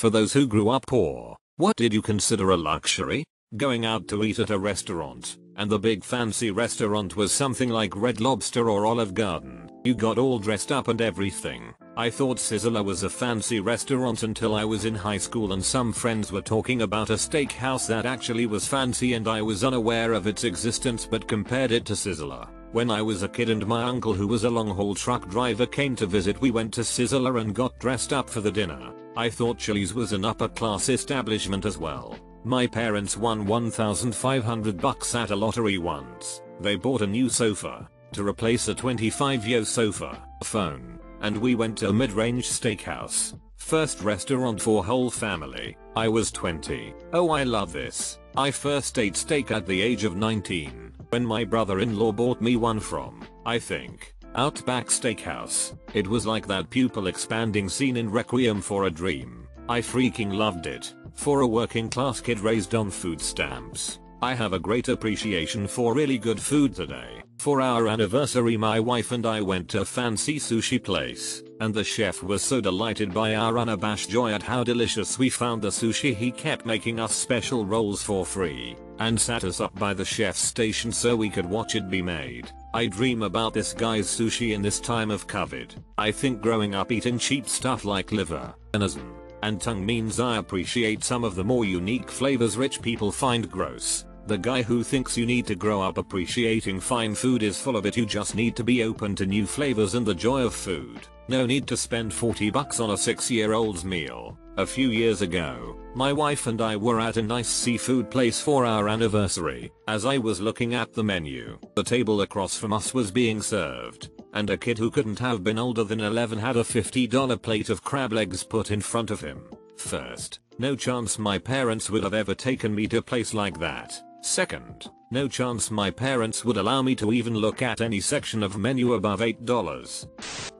For those who grew up poor, what did you consider a luxury? Going out to eat at a restaurant, and the big fancy restaurant was something like Red Lobster or Olive Garden. You got all dressed up and everything. I thought Sizzler was a fancy restaurant until I was in high school and some friends were talking about a steakhouse that actually was fancy and I was unaware of its existence but compared it to Sizzler. When I was a kid and my uncle who was a long haul truck driver came to visit we went to Sizzler and got dressed up for the dinner. I thought Chili's was an upper class establishment as well. My parents won 1500 bucks at a lottery once. They bought a new sofa to replace a 25 year sofa, phone, and we went to a mid-range steakhouse. First restaurant for whole family. I was 20. Oh I love this. I first ate steak at the age of 19 when my brother-in-law bought me one from, I think, Outback Steakhouse. It was like that pupil expanding scene in Requiem for a Dream. I freaking loved it. For a working class kid raised on food stamps, I have a great appreciation for really good food today. For our anniversary my wife and I went to a fancy sushi place, and the chef was so delighted by our unabashed joy at how delicious we found the sushi he kept making us special rolls for free, and sat us up by the chef's station so we could watch it be made. I dream about this guy's sushi in this time of COVID. I think growing up eating cheap stuff like liver, venison, and tongue means I appreciate some of the more unique flavors rich people find gross. The guy who thinks you need to grow up appreciating fine food is full of it you just need to be open to new flavors and the joy of food. No need to spend 40 bucks on a 6 year old's meal. A few years ago, my wife and I were at a nice seafood place for our anniversary. As I was looking at the menu, the table across from us was being served, and a kid who couldn't have been older than 11 had a $50 plate of crab legs put in front of him. First, no chance my parents would have ever taken me to a place like that. Second, no chance my parents would allow me to even look at any section of menu above $8.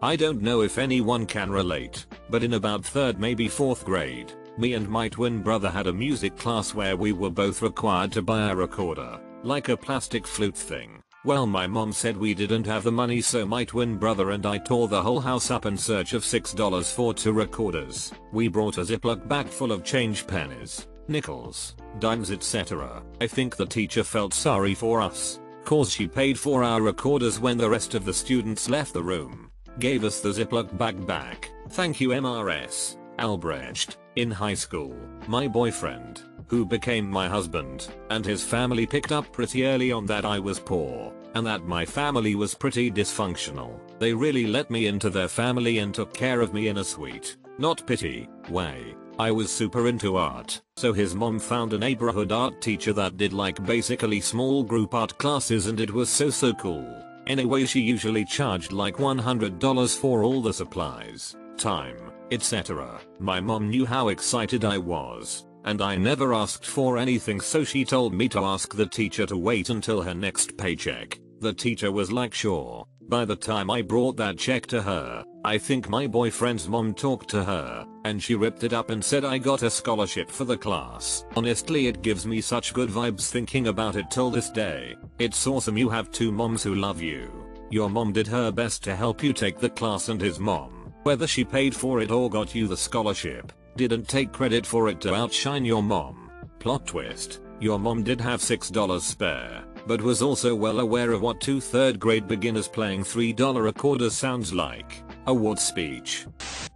I don't know if anyone can relate, but in about 3rd maybe 4th grade, me and my twin brother had a music class where we were both required to buy a recorder, like a plastic flute thing. Well my mom said we didn't have the money so my twin brother and I tore the whole house up in search of $6 for two recorders. We brought a ziploc bag full of change pennies, nickels, dimes etc. I think the teacher felt sorry for us. Cause she paid for our recorders when the rest of the students left the room. Gave us the Ziploc bag back. Thank you MRS. Albrecht. In high school, my boyfriend, who became my husband, and his family picked up pretty early on that I was poor, and that my family was pretty dysfunctional. They really let me into their family and took care of me in a sweet, not pity, way. I was super into art, so his mom found a neighborhood art teacher that did like basically small group art classes and it was so so cool. Anyway she usually charged like $100 for all the supplies, time, etc. My mom knew how excited I was, and I never asked for anything so she told me to ask the teacher to wait until her next paycheck. The teacher was like sure. By the time I brought that check to her, I think my boyfriend's mom talked to her, and she ripped it up and said I got a scholarship for the class. Honestly it gives me such good vibes thinking about it till this day. It's awesome you have two moms who love you. Your mom did her best to help you take the class and his mom, whether she paid for it or got you the scholarship, didn't take credit for it to outshine your mom. Plot twist, your mom did have $6 spare, but was also well aware of what two third grade beginners playing $3 recorders sounds like award speech.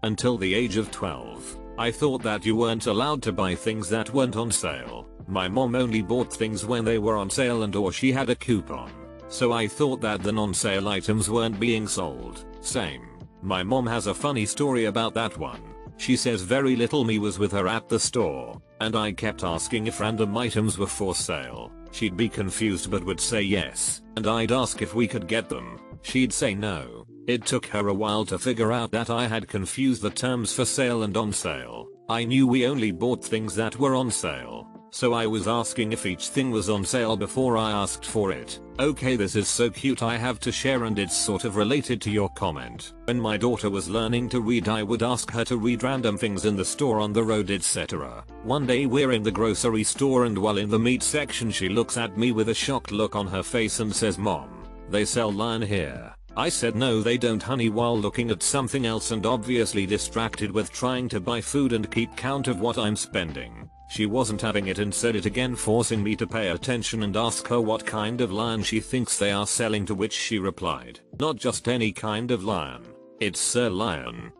Until the age of 12, I thought that you weren't allowed to buy things that weren't on sale. My mom only bought things when they were on sale and or she had a coupon. So I thought that the non-sale items weren't being sold. Same. My mom has a funny story about that one. She says very little me was with her at the store, and I kept asking if random items were for sale. She'd be confused but would say yes, and I'd ask if we could get them. She'd say no. It took her a while to figure out that I had confused the terms for sale and on sale. I knew we only bought things that were on sale. So I was asking if each thing was on sale before I asked for it. Okay this is so cute I have to share and it's sort of related to your comment. When my daughter was learning to read I would ask her to read random things in the store on the road etc. One day we're in the grocery store and while in the meat section she looks at me with a shocked look on her face and says mom, they sell lion here. I said no they don't honey while looking at something else and obviously distracted with trying to buy food and keep count of what I'm spending. She wasn't having it and said it again forcing me to pay attention and ask her what kind of lion she thinks they are selling to which she replied, not just any kind of lion. It's Sir Lion.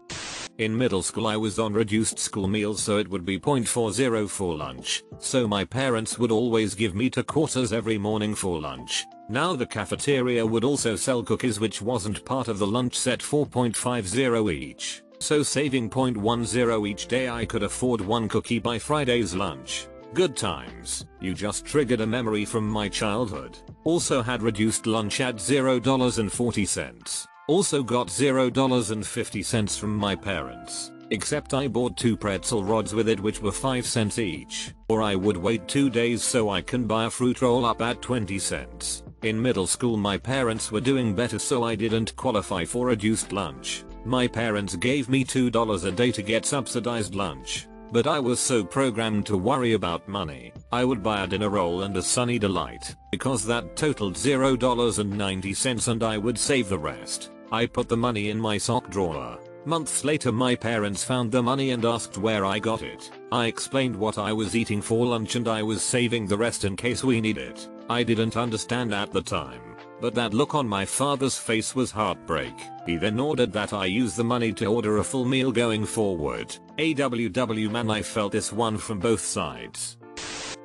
In middle school I was on reduced school meals so it would be 0.40 for lunch, so my parents would always give me two quarters every morning for lunch. Now the cafeteria would also sell cookies which wasn't part of the lunch set 4.50 each, so saving 0.10 each day I could afford one cookie by Friday's lunch. Good times, you just triggered a memory from my childhood. Also had reduced lunch at $0.40. Also got $0.50 from my parents. Except I bought two pretzel rods with it which were 5 cents each. Or I would wait 2 days so I can buy a fruit roll up at 20 cents. In middle school my parents were doing better so I didn't qualify for reduced lunch. My parents gave me $2 a day to get subsidized lunch. But I was so programmed to worry about money, I would buy a dinner roll and a sunny delight, because that totaled $0.90 and I would save the rest. I put the money in my sock drawer. Months later my parents found the money and asked where I got it. I explained what I was eating for lunch and I was saving the rest in case we need it. I didn't understand at the time. But that look on my father's face was heartbreak. He then ordered that I use the money to order a full meal going forward. AWW man I felt this one from both sides.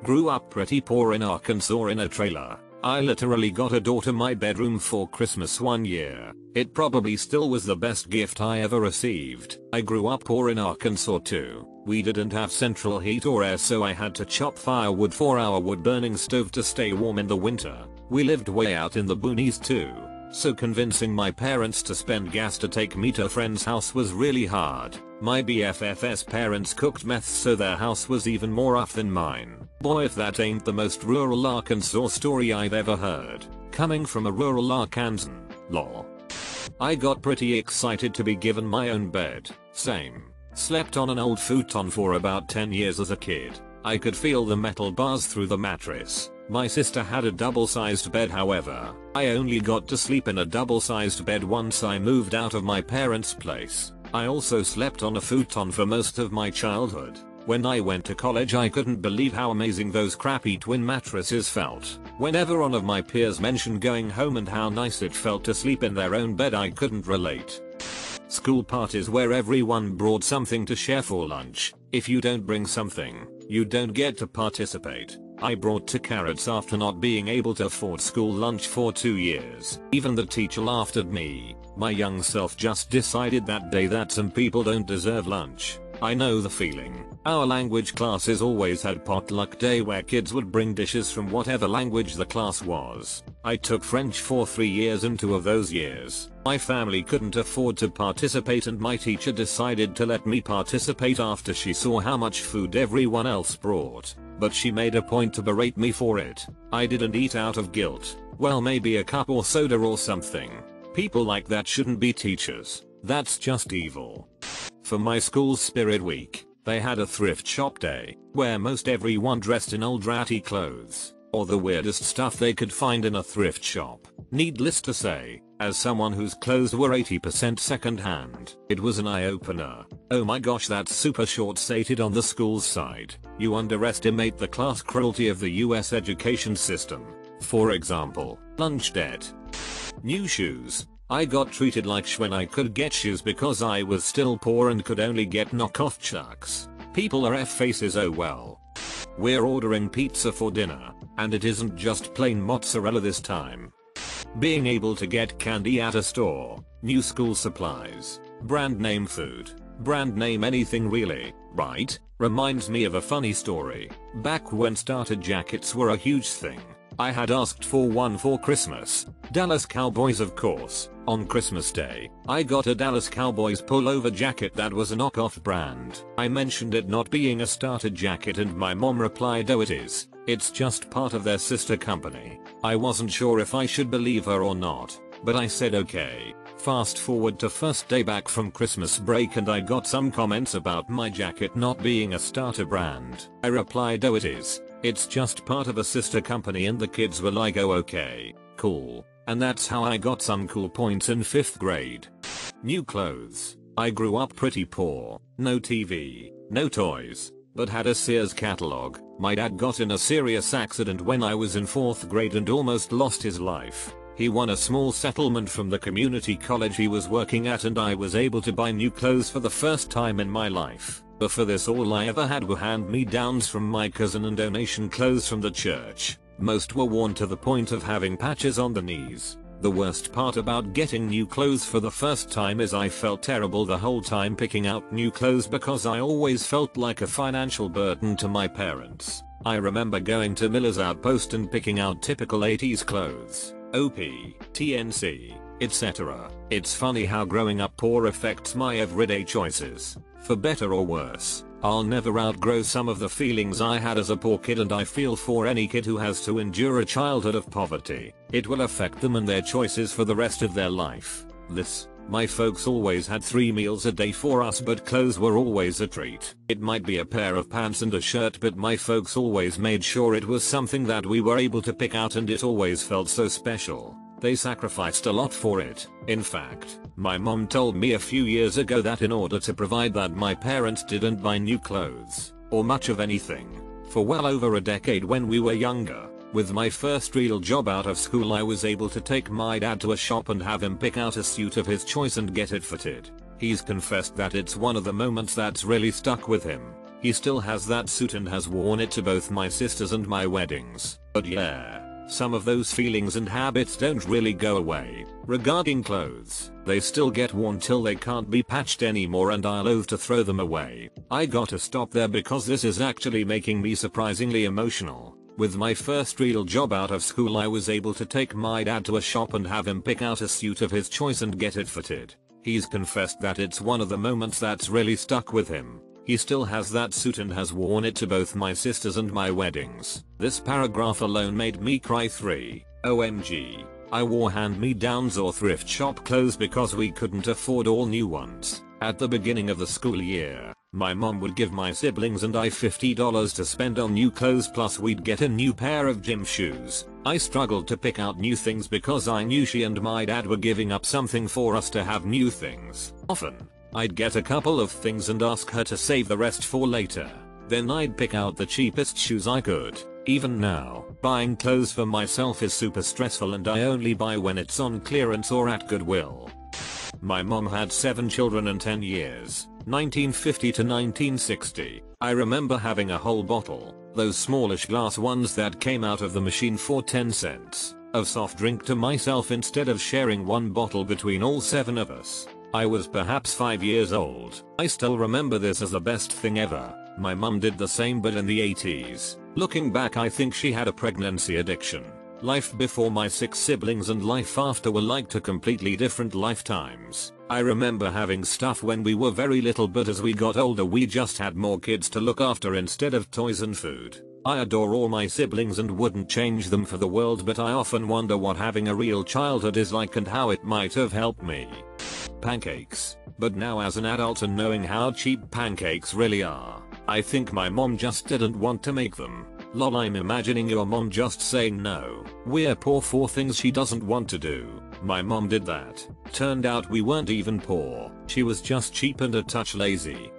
Grew up pretty poor in Arkansas in a trailer. I literally got a door to my bedroom for Christmas one year. It probably still was the best gift I ever received. I grew up poor in Arkansas too. We didn't have central heat or air so I had to chop firewood for our wood burning stove to stay warm in the winter. We lived way out in the boonies too. So convincing my parents to spend gas to take me to a friend's house was really hard. My BFF's parents cooked meth so their house was even more off than mine. Boy if that ain't the most rural Arkansas story I've ever heard. Coming from a rural Arkansas, lol. I got pretty excited to be given my own bed. Same. Slept on an old futon for about 10 years as a kid. I could feel the metal bars through the mattress. My sister had a double-sized bed however, I only got to sleep in a double-sized bed once I moved out of my parents' place. I also slept on a futon for most of my childhood. When I went to college I couldn't believe how amazing those crappy twin mattresses felt. Whenever one of my peers mentioned going home and how nice it felt to sleep in their own bed I couldn't relate. School parties where everyone brought something to share for lunch. If you don't bring something, you don't get to participate. I brought two carrots after not being able to afford school lunch for two years. Even the teacher laughed at me. My young self just decided that day that some people don't deserve lunch. I know the feeling. Our language classes always had potluck day where kids would bring dishes from whatever language the class was. I took French for 3 years and two of those years, my family couldn't afford to participate and my teacher decided to let me participate after she saw how much food everyone else brought. But she made a point to berate me for it. I didn't eat out of guilt. Well maybe a cup or soda or something. People like that shouldn't be teachers. That's just evil. For my school's spirit week, they had a thrift shop day, where most everyone dressed in old ratty clothes, or the weirdest stuff they could find in a thrift shop. Needless to say, as someone whose clothes were 80% secondhand, it was an eye-opener. Oh my gosh that's super short-sighted on the school's side. You underestimate the class cruelty of the US education system. For example, lunch debt. New shoes. I got treated like sh when I could get shoes because I was still poor and could only get knockoff chucks. People are F faces oh well. We're ordering pizza for dinner, and it isn't just plain mozzarella this time. Being able to get candy at a store, new school supplies, brand name food, brand name anything really, right? Reminds me of a funny story. Back when starter jackets were a huge thing, I had asked for one for Christmas. Dallas Cowboys of course. On Christmas day, I got a Dallas Cowboys pullover jacket that was a knockoff brand. I mentioned it not being a starter jacket and my mom replied oh it is. It's just part of their sister company. I wasn't sure if I should believe her or not. But I said okay. Fast forward to first day back from Christmas break and I got some comments about my jacket not being a starter brand. I replied oh it is. It's just part of a sister company and the kids were like oh okay, cool. And that's how I got some cool points in 5th grade. New clothes. I grew up pretty poor, no TV, no toys, but had a Sears catalog. My dad got in a serious accident when I was in 4th grade and almost lost his life. He won a small settlement from the community college he was working at and I was able to buy new clothes for the first time in my life. But for this all I ever had were hand-me-downs from my cousin and donation clothes from the church. Most were worn to the point of having patches on the knees. The worst part about getting new clothes for the first time is I felt terrible the whole time picking out new clothes because I always felt like a financial burden to my parents. I remember going to Miller's Outpost and picking out typical 80s clothes. OP, TNC, etc. It's funny how growing up poor affects my everyday choices, for better or worse. I'll never outgrow some of the feelings I had as a poor kid and I feel for any kid who has to endure a childhood of poverty. It will affect them and their choices for the rest of their life. This, my folks always had three meals a day for us but clothes were always a treat. It might be a pair of pants and a shirt but my folks always made sure it was something that we were able to pick out and it always felt so special. They sacrificed a lot for it. In fact, my mom told me a few years ago that in order to provide that my parents didn't buy new clothes, or much of anything, for well over a decade when we were younger. With my first real job out of school I was able to take my dad to a shop and have him pick out a suit of his choice and get it fitted. He's confessed that it's one of the moments that's really stuck with him. He still has that suit and has worn it to both my sisters and my weddings. But yeah, some of those feelings and habits don't really go away. Regarding clothes, they still get worn till they can't be patched anymore and I loathe to throw them away. I gotta stop there because this is actually making me surprisingly emotional. With my first real job out of school I was able to take my dad to a shop and have him pick out a suit of his choice and get it fitted. He's confessed that it's one of the moments that's really stuck with him. He still has that suit and has worn it to both my sisters and my weddings. This paragraph alone made me cry 3. OMG. I wore hand-me-downs or thrift shop clothes because we couldn't afford all new ones. At the beginning of the school year, my mom would give my siblings and I $50 to spend on new clothes plus we'd get a new pair of gym shoes. I struggled to pick out new things because I knew she and my dad were giving up something for us to have new things. Often, I'd get a couple of things and ask her to save the rest for later. Then I'd pick out the cheapest shoes I could. Even now, buying clothes for myself is super stressful and I only buy when it's on clearance or at Goodwill. My mom had 7 children in 10 years, 1950 to 1960. I remember having a whole bottle, those smallish glass ones that came out of the machine for 10 cents, of soft drink to myself instead of sharing one bottle between all 7 of us. I was perhaps 5 years old. I still remember this as the best thing ever. My mum did the same but in the 80s. Looking back I think she had a pregnancy addiction. Life before my six siblings and life after were like two completely different lifetimes. I remember having stuff when we were very little but as we got older we just had more kids to look after instead of toys and food. I adore all my siblings and wouldn't change them for the world but I often wonder what having a real childhood is like and how it might have helped me. Pancakes. But now as an adult and knowing how cheap pancakes really are, I think my mom just didn't want to make them. Lol I'm imagining your mom just saying no. We're poor for things she doesn't want to do. My mom did that. Turned out we weren't even poor. She was just cheap and a touch lazy.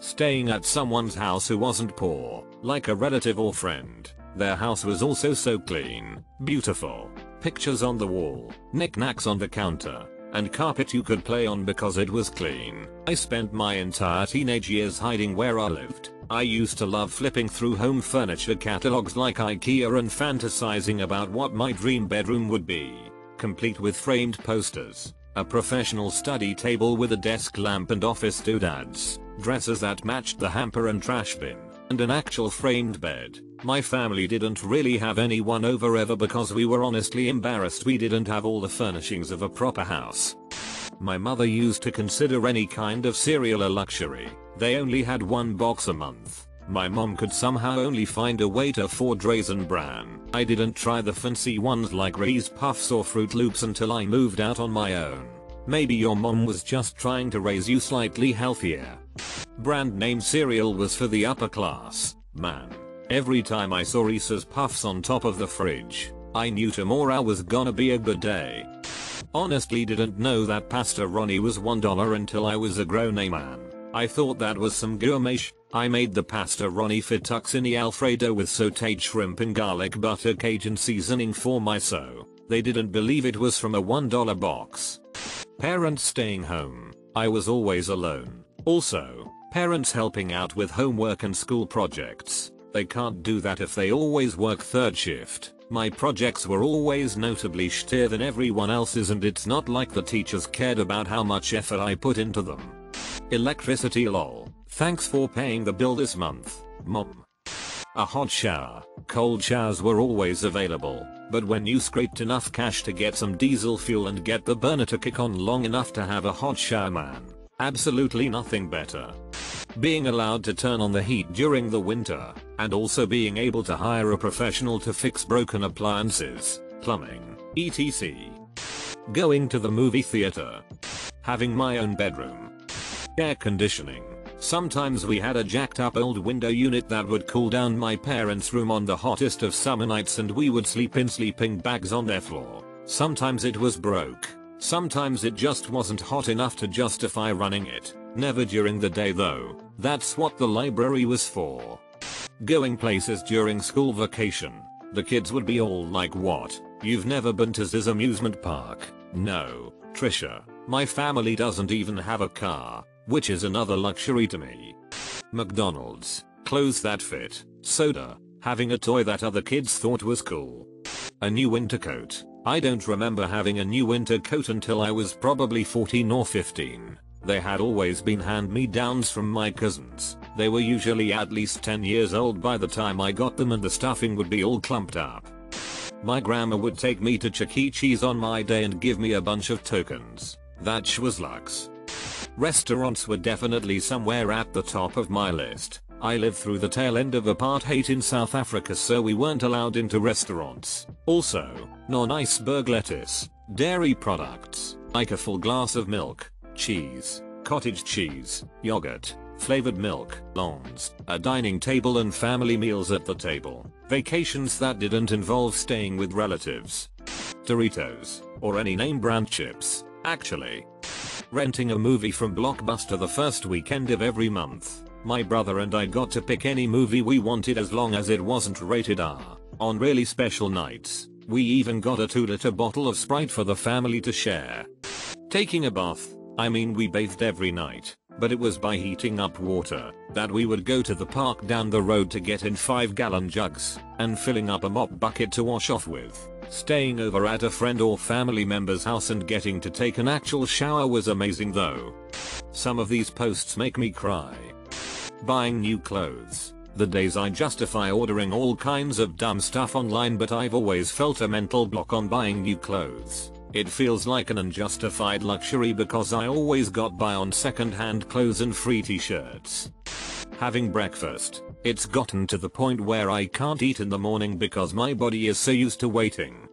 Staying at someone's house who wasn't poor, like a relative or friend. Their house was also so clean, beautiful. Pictures on the wall, knickknacks on the counter, and carpet you could play on because it was clean. I spent my entire teenage years hiding where I lived. I used to love flipping through home furniture catalogs like IKEA and fantasizing about what my dream bedroom would be. Complete with framed posters, a professional study table with a desk lamp and office doodads, dresses that matched the hamper and trash bin, and an actual framed bed. My family didn't really have anyone over ever because we were honestly embarrassed we didn't have all the furnishings of a proper house. My mother used to consider any kind of cereal a luxury. They only had one box a month. My mom could somehow only find a way to afford Raisin Bran. I didn't try the fancy ones like Reese Puffs or Froot Loops until I moved out on my own. Maybe your mom was just trying to raise you slightly healthier. Brand name cereal was for the upper class, man. Every time I saw Reese's Puffs on top of the fridge, I knew tomorrow was gonna be a good day. Honestly didn't know that Pasta Roni was $1 until I was a grown a man. I thought that was some gourmet I made the Pasta Roni fettuccine alfredo with sauteed shrimp and garlic butter Cajun seasoning for my so. They didn't believe it was from a $1 box. Parents staying home. I was always alone. Also, parents helping out with homework and school projects. They can't do that if they always work third shift. My projects were always notably shtier than everyone else's and it's not like the teachers cared about how much effort I put into them. Electricity lol. Thanks for paying the bill this month, mom. A hot shower. Cold showers were always available, but when you scraped enough cash to get some diesel fuel and get the burner to kick on long enough to have a hot shower man. Absolutely nothing better. Being allowed to turn on the heat during the winter, and also being able to hire a professional to fix broken appliances, plumbing, etc. Going to the movie theater. Having my own bedroom. Air conditioning. Sometimes we had a jacked up old window unit that would cool down my parents' room on the hottest of summer nights and we would sleep in sleeping bags on their floor. Sometimes it was broke. Sometimes it just wasn't hot enough to justify running it. Never during the day though. That's what the library was for. Going places during school vacation. The kids would be all like what? You've never been to Ziz amusement park? No, Trisha. My family doesn't even have a car which is another luxury to me. McDonald's, clothes that fit, soda, having a toy that other kids thought was cool. A new winter coat. I don't remember having a new winter coat until I was probably 14 or 15. They had always been hand-me-downs from my cousins. They were usually at least 10 years old by the time I got them and the stuffing would be all clumped up. My grandma would take me to Chuck E. Cheese on my day and give me a bunch of tokens. That was lux. Restaurants were definitely somewhere at the top of my list. I lived through the tail end of apartheid in South Africa so we weren't allowed into restaurants. Also, non-iceberg lettuce, dairy products, like a full glass of milk, cheese, cottage cheese, yogurt, flavored milk, lawns, a dining table and family meals at the table, vacations that didn't involve staying with relatives, Doritos, or any name brand chips, actually, renting a movie from Blockbuster the first weekend of every month. My brother and I got to pick any movie we wanted as long as it wasn't rated R. On really special nights, we even got a 2 liter bottle of Sprite for the family to share. Taking a bath, I mean we bathed every night, but it was by heating up water that we would go to the park down the road to get in 5 gallon jugs and filling up a mop bucket to wash off with. Staying over at a friend or family member's house and getting to take an actual shower was amazing though. Some of these posts make me cry. Buying new clothes. The days I justify ordering all kinds of dumb stuff online but I've always felt a mental block on buying new clothes. It feels like an unjustified luxury because I always got by on second hand clothes and free t-shirts. Having breakfast. It's gotten to the point where I can't eat in the morning because my body is so used to waiting.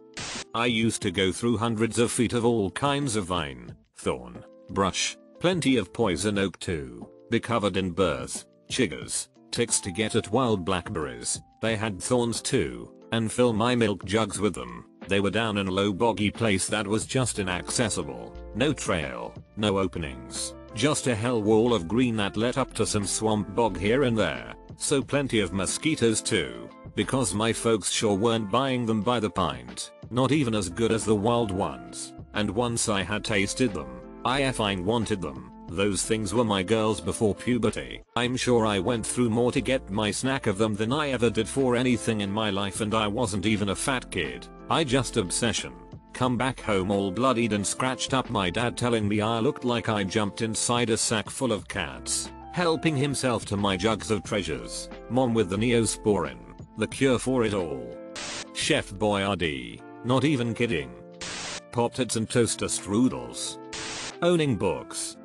I used to go through hundreds of feet of all kinds of vine, thorn, brush, plenty of poison oak too, be covered in burrs, chiggers, ticks to get at wild blackberries, they had thorns too, and fill my milk jugs with them. They were down in a low boggy place that was just inaccessible, no trail, no openings, just a hell wall of green that led up to some swamp bog here and there, so plenty of mosquitoes too, because my folks sure weren't buying them by the pint, not even as good as the wild ones, and once I had tasted them, I effing wanted them. Those things were my girls before puberty. I'm sure I went through more to get my snack of them than I ever did for anything in my life and I wasn't even a fat kid. I just obsession. Come back home all bloodied and scratched up my dad telling me I looked like I jumped inside a sack full of cats helping himself to my jugs of treasures, mom with the neosporin, the cure for it all. Chef Boyardee, not even kidding. Pop-Tarts and toaster strudels. Owning books.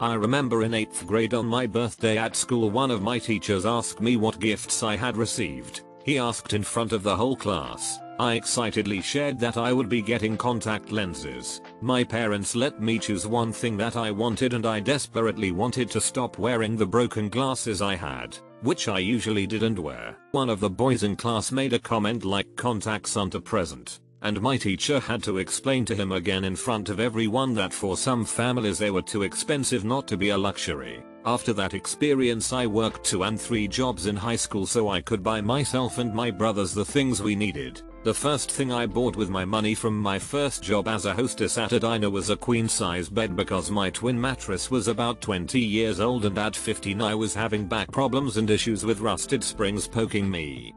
I remember in 8th grade on my birthday at school one of my teachers asked me what gifts I had received. He asked in front of the whole class. I excitedly shared that I would be getting contact lenses. My parents let me choose one thing that I wanted and I desperately wanted to stop wearing the broken glasses I had, which I usually didn't wear. One of the boys in class made a comment like contacts aren't a present, and my teacher had to explain to him again in front of everyone that for some families they were too expensive not to be a luxury. After that experience I worked 2 and 3 jobs in high school so I could buy myself and my brothers the things we needed. The first thing I bought with my money from my first job as a hostess at a diner was a queen size bed because my twin mattress was about 20 years old and at 15 I was having back problems and issues with rusted springs poking me.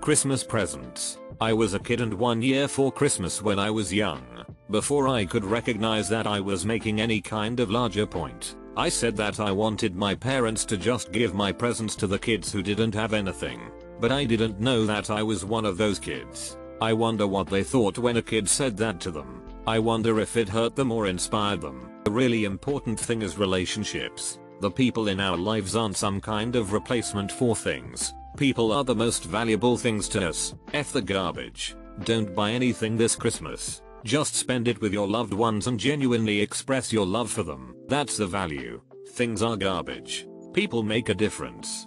Christmas presents. I was a kid and one year for Christmas when I was young. Before I could recognize that I was making any kind of larger point. I said that I wanted my parents to just give my presents to the kids who didn't have anything. But I didn't know that I was one of those kids. I wonder what they thought when a kid said that to them. I wonder if it hurt them or inspired them. The really important thing is relationships. The people in our lives aren't some kind of replacement for things. People are the most valuable things to us. F the garbage. Don't buy anything this Christmas. Just spend it with your loved ones and genuinely express your love for them. That's the value. Things are garbage. People make a difference.